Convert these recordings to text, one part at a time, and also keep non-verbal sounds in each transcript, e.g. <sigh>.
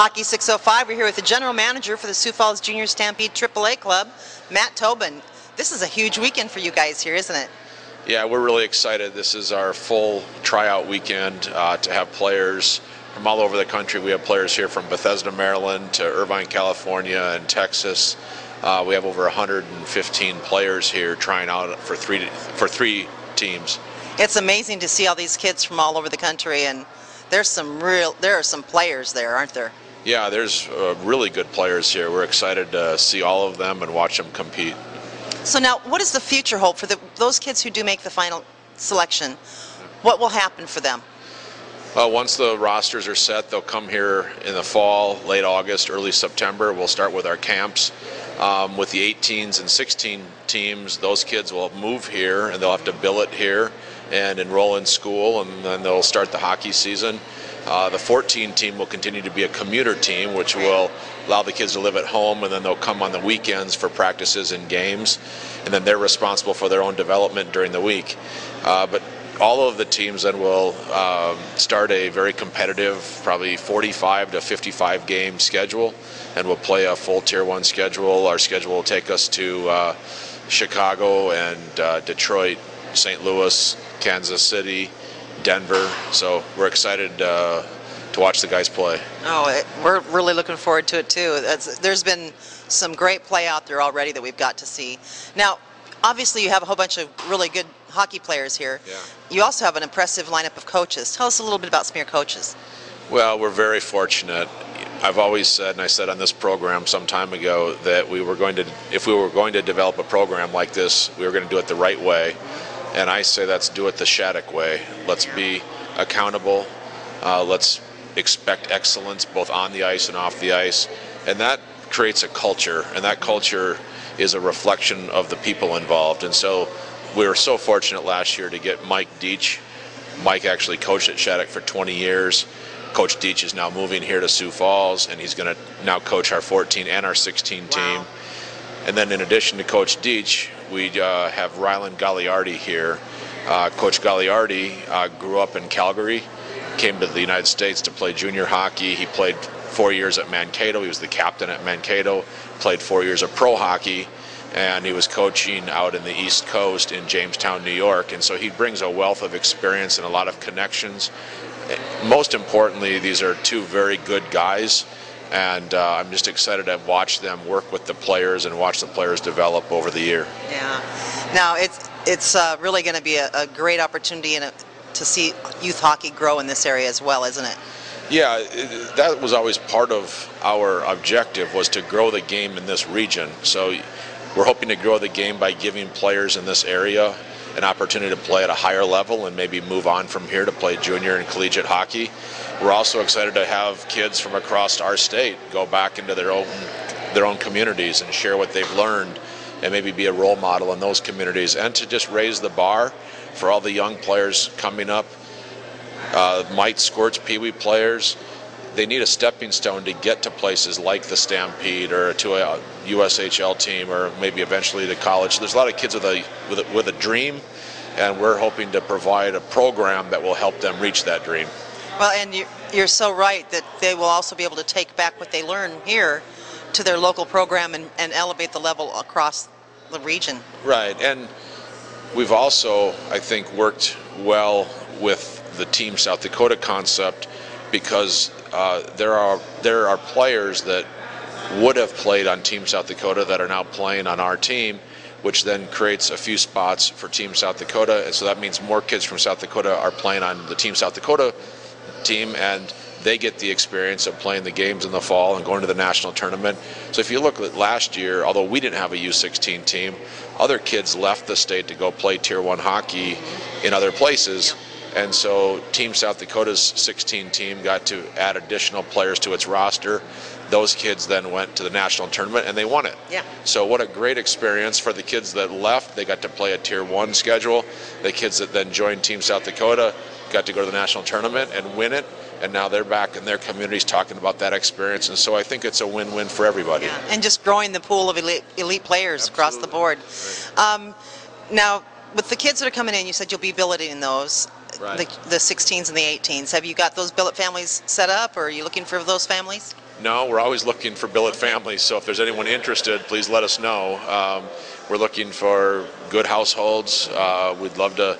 Hockey 605, we're here with the general manager for the Sioux Falls Junior Stampede AAA Club, Matt Tobin. This is a huge weekend for you guys here, isn't it? Yeah, we're really excited. This is our full tryout weekend uh, to have players from all over the country. We have players here from Bethesda, Maryland to Irvine, California and Texas. Uh, we have over 115 players here trying out for three for three teams. It's amazing to see all these kids from all over the country and there's some real there are some players there, aren't there? Yeah, there's uh, really good players here. We're excited to see all of them and watch them compete. So now, what is the future hope for the, those kids who do make the final selection? What will happen for them? Uh, once the rosters are set, they'll come here in the fall, late August, early September. We'll start with our camps. Um, with the 18s and 16 teams, those kids will move here and they'll have to billet here and enroll in school, and then they'll start the hockey season. Uh, the 14 team will continue to be a commuter team, which will allow the kids to live at home, and then they'll come on the weekends for practices and games, and then they're responsible for their own development during the week. Uh, but all of the teams then will um, start a very competitive, probably 45 to 55 game schedule, and we'll play a full Tier 1 schedule. Our schedule will take us to uh, Chicago and uh, Detroit, St. Louis, Kansas City, Denver. So we're excited uh, to watch the guys play. Oh, it, we're really looking forward to it too. That's, there's been some great play out there already that we've got to see. Now, obviously, you have a whole bunch of really good hockey players here. Yeah. You also have an impressive lineup of coaches. Tell us a little bit about some of your coaches. Well, we're very fortunate. I've always said, and I said on this program some time ago, that we were going to, if we were going to develop a program like this, we were going to do it the right way. And I say let's do it the Shattuck way. Let's be accountable. Uh, let's expect excellence both on the ice and off the ice. And that creates a culture, and that culture is a reflection of the people involved. And so we were so fortunate last year to get Mike Deach. Mike actually coached at Shattuck for 20 years. Coach Deach is now moving here to Sioux Falls, and he's going to now coach our 14 and our 16 Wow. team. And then in addition to Coach Deach, we uh, have Rylan Gagliardi here. Uh, Coach Gagliardi uh, grew up in Calgary, came to the United States to play junior hockey. He played four years at Mankato. He was the captain at Mankato, played four years of pro hockey, and he was coaching out in the East Coast in Jamestown, New York. And so he brings a wealth of experience and a lot of connections. Most importantly, these are two very good guys and uh, I'm just excited to watch them work with the players and watch the players develop over the year. Yeah. Now it's it's uh, really going to be a, a great opportunity and a, to see youth hockey grow in this area as well, isn't it? Yeah, that was always part of our objective was to grow the game in this region. So we're hoping to grow the game by giving players in this area an opportunity to play at a higher level and maybe move on from here to play junior and collegiate hockey. We're also excited to have kids from across our state go back into their own their own communities and share what they've learned and maybe be a role model in those communities and to just raise the bar for all the young players coming up uh, Mike Squirts Pee Wee players, they need a stepping stone to get to places like the Stampede or to a USHL team or maybe eventually to college. There's a lot of kids with a with a, with a dream, and we're hoping to provide a program that will help them reach that dream. Well, and you, you're so right that they will also be able to take back what they learn here to their local program and, and elevate the level across the region. Right, and we've also, I think, worked well with the Team South Dakota concept because uh, there are there are players that would have played on Team South Dakota that are now playing on our team, which then creates a few spots for Team South Dakota, and so that means more kids from South Dakota are playing on the Team South Dakota team and they get the experience of playing the games in the fall and going to the national tournament. So if you look at last year, although we didn't have a U16 team, other kids left the state to go play Tier 1 hockey in other places. And so Team South Dakota's 16 team got to add additional players to its roster. Those kids then went to the national tournament and they won it. Yeah. So what a great experience for the kids that left. They got to play a Tier 1 schedule. The kids that then joined Team South Dakota got to go to the national tournament and win it. And now they're back in their communities talking about that experience. And so I think it's a win-win for everybody. Yeah, and just growing the pool of elite, elite players across the board. Um, now, with the kids that are coming in, you said you'll be billeting those. Right. the, the 16s and the 18s. Have you got those billet families set up, or are you looking for those families? No, we're always looking for billet families, so if there's anyone interested, please let us know. Um, we're looking for good households. Uh, we'd love to,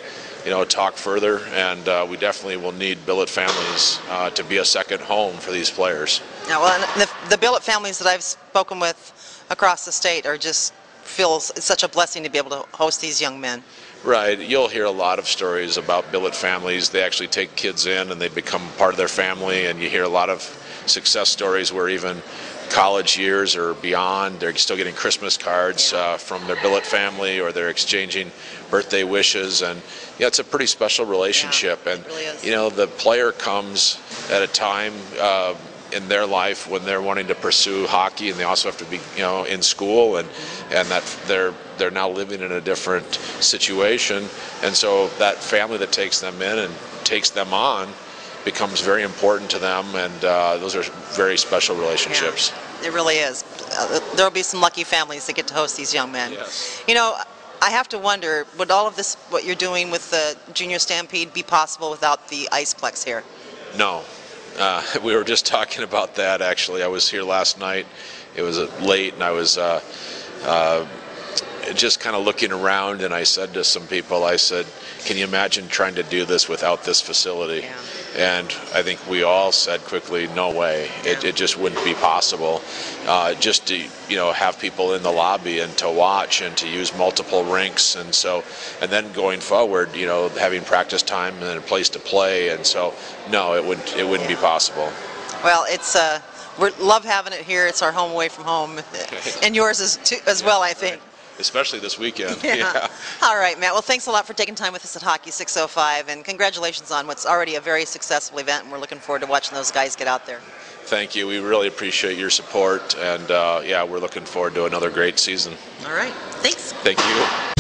you know, talk further, and uh, we definitely will need billet families uh, to be a second home for these players. Yeah, well, and the, the billet families that I've spoken with across the state are just feels it's such a blessing to be able to host these young men. Right. You'll hear a lot of stories about billet families. They actually take kids in and they become part of their family, and you hear a lot of success stories where even college years or beyond, they're still getting Christmas cards uh, from their billet family or they're exchanging birthday wishes. And yeah, it's a pretty special relationship. Yeah, and, really you know, the player comes at a time. Uh, in their life when they're wanting to pursue hockey and they also have to be you know in school and and that they're they're now living in a different situation and so that family that takes them in and takes them on becomes very important to them and uh, those are very special relationships It really is. Uh, there'll be some lucky families that get to host these young men. Yes. You know, I have to wonder, would all of this, what you're doing with the Junior Stampede, be possible without the Iceplex here? No. Uh, <laughs> we were just talking about that actually. I was here last night. It was uh, late and I was uh, uh, just kind of looking around and I said to some people, I said, can you imagine trying to do this without this facility? Yeah. And I think we all said quickly, no way. It, it just wouldn't be possible. Uh, just to you know have people in the lobby and to watch and to use multiple rinks and so and then going forward, you know, having practice time and a place to play and so no, it wouldn't it wouldn't be possible. Well, it's, uh, we love having it here. It's our home away from home. <laughs> and yours is too, as well, I think. Especially this weekend. <laughs> Yeah. All right, Matt. Well, thanks a lot for taking time with us at Hockey 605, and congratulations on what's already a very successful event. And we're looking forward to watching those guys get out there. Thank you. We really appreciate your support and uh, yeah, we're looking forward to another great season. All right. Thanks. Thank you.